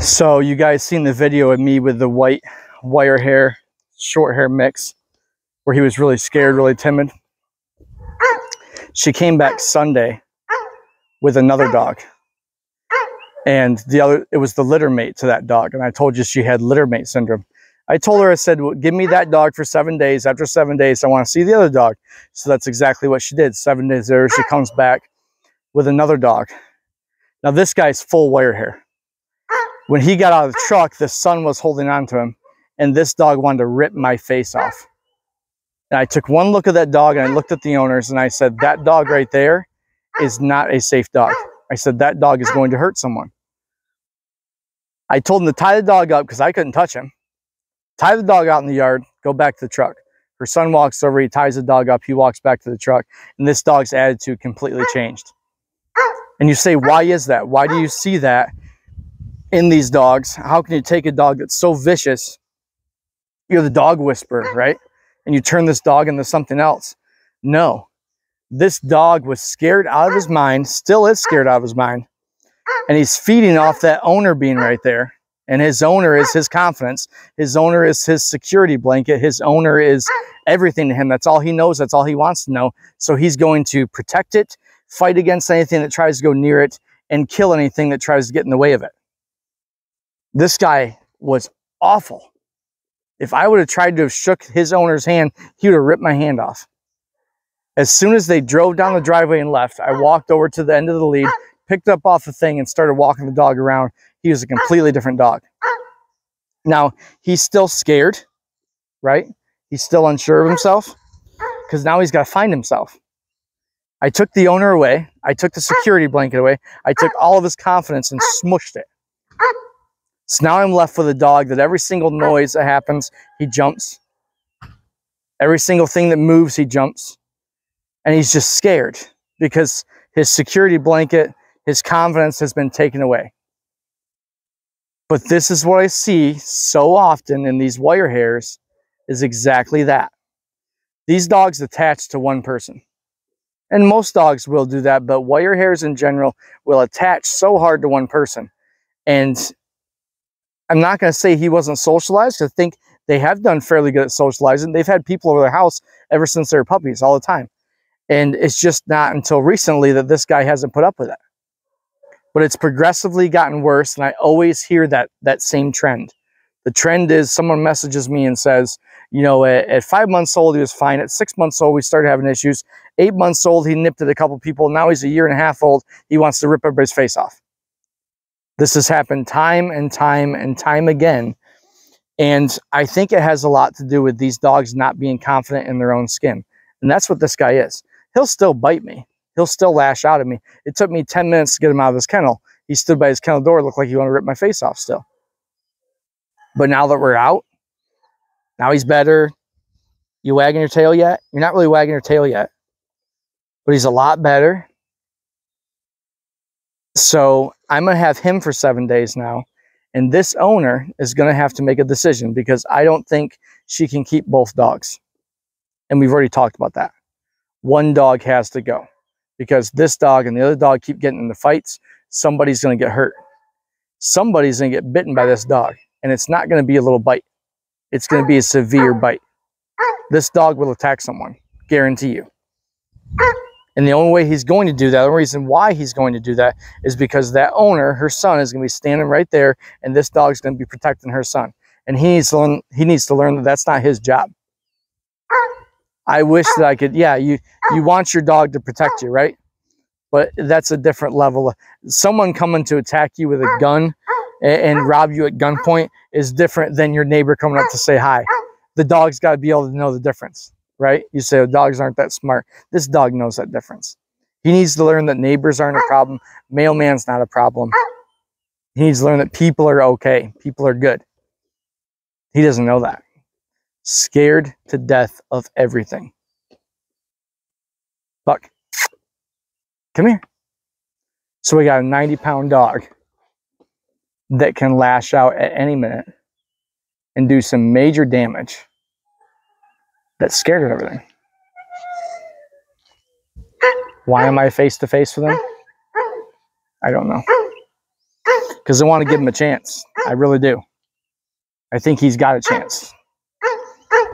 So you guys seen the video of me with the white wire hair, short hair mix, where he was really scared, really timid. She came back Sunday with another dog. And the other, it was the litter mate to that dog. And I told you she had litter mate syndrome. I told her, I said, well, give me that dog for seven days. After seven days, I want to see the other dog. So that's exactly what she did. Seven days later, she comes back with another dog. Now this guy's full wire hair. When he got out of the truck, the son was holding on to him and this dog wanted to rip my face off. And I took one look at that dog and I looked at the owners and I said, that dog right there is not a safe dog. I said, that dog is going to hurt someone. I told him to tie the dog up because I couldn't touch him. Tie the dog out in the yard, go back to the truck. Her son walks over, he ties the dog up, he walks back to the truck, and this dog's attitude completely changed. And you say, why is that? Why do you see that in these dogs? How can you take a dog that's so vicious? You're the dog whisperer, right? And you turn this dog into something else. No, this dog was scared out of his mind, still is scared out of his mind. And he's feeding off that owner being right there. And his owner is his confidence. His owner is his security blanket. His owner is everything to him. That's all he knows. That's all he wants to know. So he's going to protect it, fight against anything that tries to go near it, and kill anything that tries to get in the way of it. This guy was awful. If I would have tried to have shook his owner's hand, he would have ripped my hand off. As soon as they drove down the driveway and left, I walked over to the end of the lead, picked up off the thing and started walking the dog around. He was a completely different dog. Now, he's still scared, right? He's still unsure of himself because now he's got to find himself. I took the owner away. I took the security blanket away. I took all of his confidence and smushed it. So now I'm left with a dog that every single noise that happens, he jumps. Every single thing that moves, he jumps. And he's just scared because his security blanket, his confidence has been taken away. But this is what I see so often in these wire hairs is exactly that. These dogs attach to one person. And most dogs will do that, but wire hairs in general will attach so hard to one person. And I'm not going to say he wasn't socialized. I think they have done fairly good at socializing. They've had people over their house ever since they were puppies all the time. And it's just not until recently that this guy hasn't put up with it. But it's progressively gotten worse. And I always hear that, that same trend. The trend is someone messages me and says, you know, at, at, five months old, he was fine. At six months old, we started having issues. Eight months old, he nipped at a couple people. Now he's a year and a half old. He wants to rip everybody's face off. This has happened time and time and time again. And I think it has a lot to do with these dogs not being confident in their own skin. And that's what this guy is. He'll still bite me. He'll still lash out at me. It took me 10 minutes to get him out of his kennel. He stood by his kennel door, looked like he wanted to rip my face off still. But now that we're out, now he's better. You wagging your tail yet? You're not really wagging your tail yet. But he's a lot better. So I'm going to have him for seven days now. And this owner is going to have to make a decision because I don't think she can keep both dogs. And we've already talked about that. One dog has to go because this dog and the other dog keep getting into fights. Somebody's going to get hurt. Somebody's going to get bitten by this dog. And it's not going to be a little bite. It's going to be a severe bite. This dog will attack someone. Guarantee you. And the only way he's going to do that, the reason why he's going to do that is because that owner, her son, is going to be standing right there and this dog's going to be protecting her son. And he needs to learn, he needs to learn that that's not his job. I wish that I could, yeah, you, you want your dog to protect you, right? But that's a different level. Someone coming to attack you with a gun and, and rob you at gunpoint is different than your neighbor coming up to say hi. The dog's got to be able to know the difference right? You say, oh, dogs aren't that smart. This dog knows that difference. He needs to learn that neighbors aren't a problem. Mailman's not a problem. He needs to learn that people are okay. People are good. He doesn't know that. Scared to death of everything. Buck, come here. So we got a 90 pound dog that can lash out at any minute and do some major damage that's scared of everything. Why am I face to face with them? I don't know. Because I want to give him a chance. I really do. I think he's got a chance.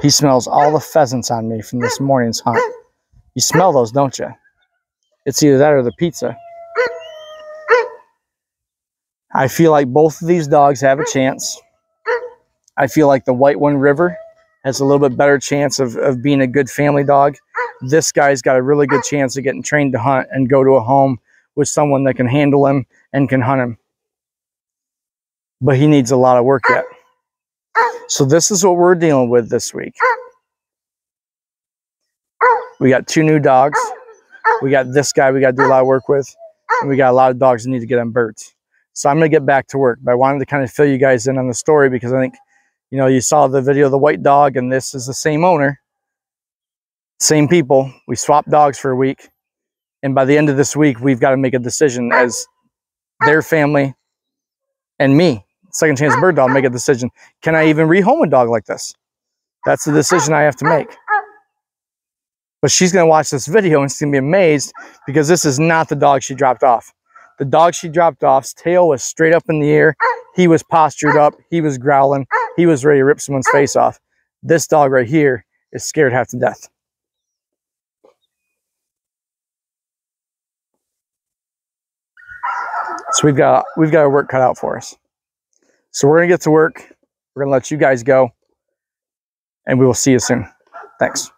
He smells all the pheasants on me from this morning's hunt. You smell those, don't you? It's either that or the pizza. I feel like both of these dogs have a chance. I feel like the white one river has a little bit better chance of, of being a good family dog. This guy's got a really good chance of getting trained to hunt and go to a home with someone that can handle him and can hunt him. But he needs a lot of work yet. So this is what we're dealing with this week. We got two new dogs. We got this guy we got to do a lot of work with. And we got a lot of dogs that need to get on birds. So I'm going to get back to work. But I wanted to kind of fill you guys in on the story because I think, you know, you saw the video of the white dog and this is the same owner. Same people. We swapped dogs for a week. And by the end of this week, we've got to make a decision as their family and me, second chance bird dog, make a decision. Can I even rehome a dog like this? That's the decision I have to make. But she's going to watch this video and she's going to be amazed because this is not the dog she dropped off. The dog she dropped off's tail was straight up in the air. He was postured up. He was growling. He was ready to rip someone's face off. This dog right here is scared half to death. So we've got we've got our work cut out for us. So we're gonna get to work. We're gonna let you guys go, and we will see you soon. Thanks.